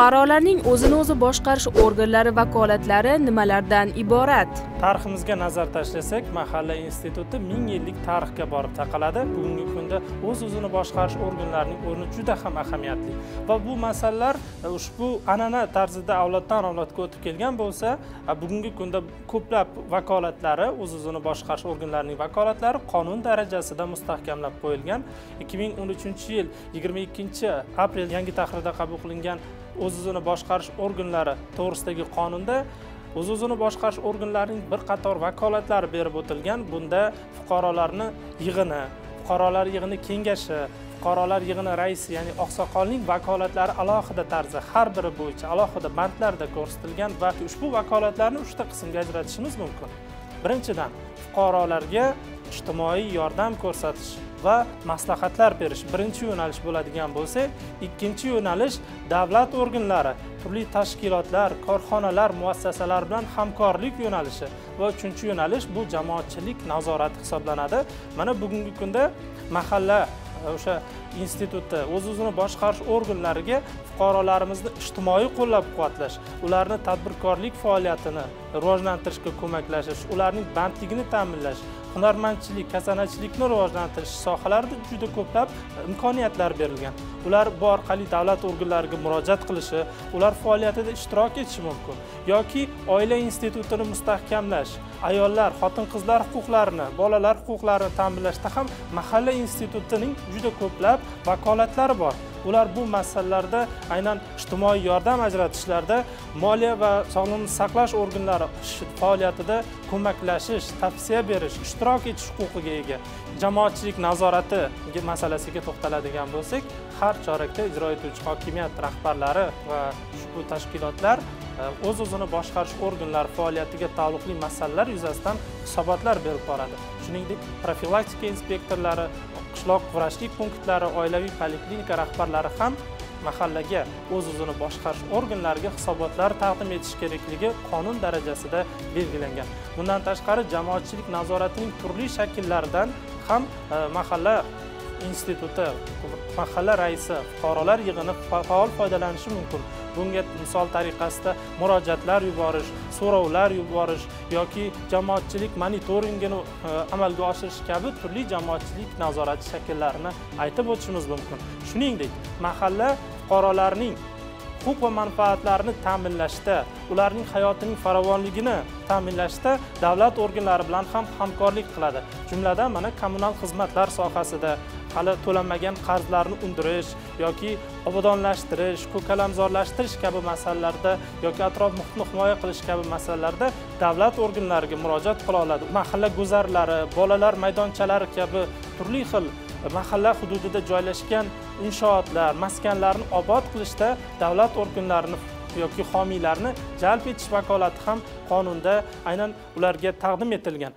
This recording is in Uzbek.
fuqarolarning o'zini o'zi boshqarish organlari vakolatlari nimalardan iborat? Tariximizga nazar tashlasak mahalla instituti ming yillik tarixga borib taqaladi. Bugungi kunda o'z o'zini boshqarish organlarining o'rni juda ham ahamiyatli. Va bu masalalar e, ushbu an'ana tarzida avloddan avlodga o'tib kelgan bo'lsa e, bugungi kunda ko'plab vakolatlari o'z o'zini boshqarish organlarining vakolatlari qonun darajasida mustahkamlab qo'yilgan. ikki ming o'n uchinchi yil yigirma ikkinchi aprel yangi tahrirda qabul qilingan o'z o'zini boshqarish organlari to'g'risidagi qonunda o'z o'zini boshqarish organlarining bir qator vakolatlari berib o'tilgan. Bunda fuqarolarni yig'ini fuqarolar yig'ini kengashi fuqarolar yig'ini raisi ya'ni oqsoqolning vakolatlari alohida tarzda har biri bo'yicha alohida bandlarda ko'rsatilgan va ushbu vakolatlarni uchta qismga ajratishimiz mumkin. Birinchidan fuqarolarga ijtimoiy yordam ko'rsatish. Va maslahatlar berish birinchi yo'nalish bo'ladigan bo'lsa ikkinchi yo'nalish davlat organlari turli tashkilotlar korxonalar muassasalar bilan hamkorlik yo'nalishi va uchinchi yo'nalish bu jamoatchilik nazorati hisoblanadi. Mana bugungi kunda mahalla e, o'sha instituti o'z o'zini boshqarish organlariga fuqarolarimizni ijtimoiy qo'llab quvvatlash ularni tadbirkorlik faoliyatini rivojlantirishga ko'maklashish ularning bandligini ta'minlash hunarmandchilik kasanachilikni rivojlantirish sohalarida juda ko'plab e, imkoniyatlar berilgan. Ular bu orqali davlat organlariga murojaat qilishi ular faoliyatida ishtirok etishi mumkin yoki oila institutini mustahkamlash ayollar xotin qizlar huquqlarini bolalar huquqlarini ta'minlashda ham mahalla institutining juda ko'plab vakolatlari bor. Ular bu masalalarda aynan ijtimoiy yordam ajratishlarda moliya va sog'liqni saqlash organlari faoliyatida ko'maklashish tavsiya berish ishtirok etish huquqiga ega. Jamoatchilik nazorati masalasiga to'xtaladigan bo'lsak har chorakda ijro etuvchi hokimiyat rahbarlari va ushbu tashkilotlar Ehm, o'z o'zini boshqarish organlari faoliyatiga taalluqli masalalar yuzasidan hisobotlar berib boradi. Shuningdek profilaktika inspektorlari qishloq vrachlik punktlari oilaviy poliklinika rahbarlari ham mahallaga o'z o'zini boshqarish organlariga hisobotlar taqdim etish kerakligi qonun darajasida belgilangan. Bundan tashqari jamoatchilik nazoratining turli shakllaridan ham ehm, mahalla instituti mahalla raisi fuqarolar yig'ini faol foydalanishi mumkin. Bunga misol tariqasida murojaatlar yuborish so'rovlar yuborish yoki jamoatchilik monitoringini e, amalga oshirish kabi turli jamoatchilik nazorati shakllarini aytib o'tishimiz mumkin. Shuningdek mahalla fuqarolarning huquq va manfaatlarini ta'minlashda ularning hayotining farovonligini ta'minlashda davlat organlari bilan ham hamkorlik qiladi. Jumladan mana kommunal xizmatlar sohasida hali to'lanmagan qarzlarni undirish yoki obodonlashtirish ko'kalamzorlashtirish kabi masalalarda yoki atrof muhitni himoya qilish kabi masalalarda davlat organlariga murojaat qila oladi. Mahalla guzarlari bolalar maydonchalari kabi turli xil e, mahalla hududida joylashgan inshootlar maskanlarni obod qilishda davlat organlarini yoki homiylarni jalb etish vakolati ham qonunda aynan ularga taqdim etilgan.